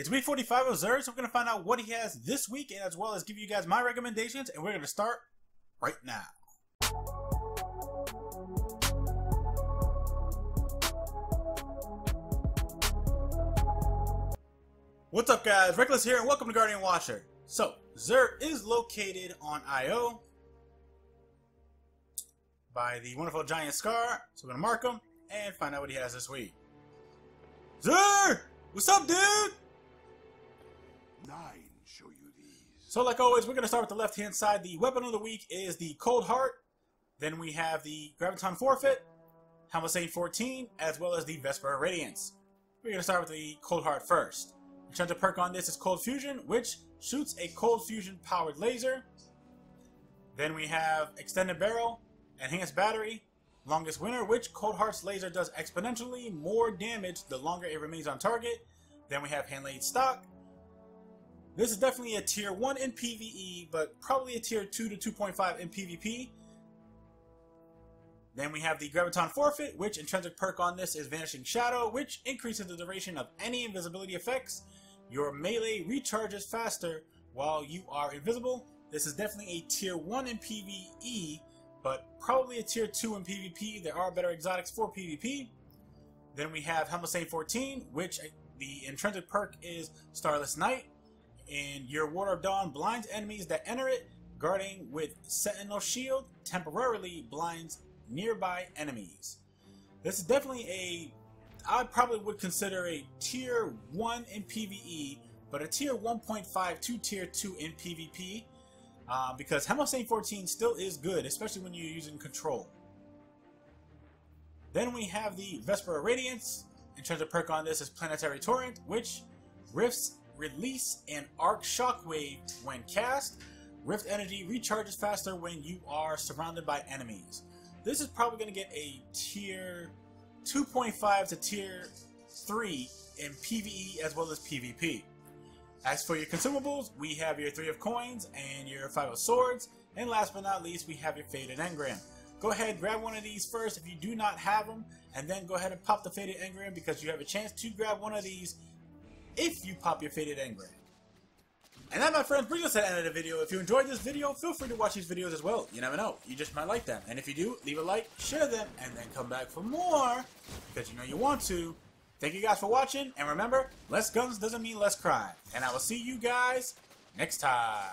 It's week 45 of Xur, so we're going to find out what he has this week, and as well as give you guys my recommendations, and we're going to start right now. What's up guys, Reckless here, and welcome to Guardian Watcher. So, Xur is located on Io by the wonderful Giant Scar, so we're going to mark him and find out what he has this week. Xur! What's up, dude? Show you these. So like always, we're going to start with the left-hand side. The weapon of the week is the Cold Heart. Then we have the Graviton Forfeit, Helm of Saint-14, as well as the Vesper Radiance. We're going to start with the Cold Heart first. The perk on this is Cold Fusion, which shoots a Cold Fusion powered laser. Then we have Extended Barrel, Enhanced Battery, Longest Winter, which Cold Heart's laser does exponentially more damage the longer it remains on target. Then we have Handlaid Stock, this is definitely a tier 1 in PvE, but probably a tier 2 to 2.5 in PvP. Then we have the Graviton Forfeit, which intrinsic perk on this is Vanishing Shadow, which increases the duration of any invisibility effects. Your melee recharges faster while you are invisible. This is definitely a tier 1 in PvE, but probably a tier 2 in PvP. There are better exotics for PvP. Then we have Helm of Saint-14, which the intrinsic perk is Starless Night, and your Ward of Dawn blinds enemies that enter it, guarding with Sentinel Shield temporarily blinds nearby enemies. This is definitely a, I probably would consider a tier 1 in PvE, but a tier 1.5 to tier 2 in PvP, uh, because Helm of Saint-14 still is good, especially when you're using control. Then we have the Vesper Radiance. In terms of perk on this is Planetary Torrent, which rifts release an arc shockwave when cast. Rift energy recharges faster when you are surrounded by enemies. This is probably going to get a tier 2.5 to tier 3 in PvE as well as PvP. As for your consumables, we have your 3 of coins and your 5 of swords. And last but not least, we have your Fated Engram. Go ahead, grab one of these first if you do not have them, and then go ahead and pop the Fated Engram because you have a chance to grab one of these if you pop your Fated Engram. And that, my friends, brings us to the end of the video. If you enjoyed this video, feel free to watch these videos as well. You never know. You just might like them. And if you do, leave a like, share them, and then come back for more. Because you know you want to. Thank you guys for watching. And remember, less guns doesn't mean less crime. And I will see you guys next time.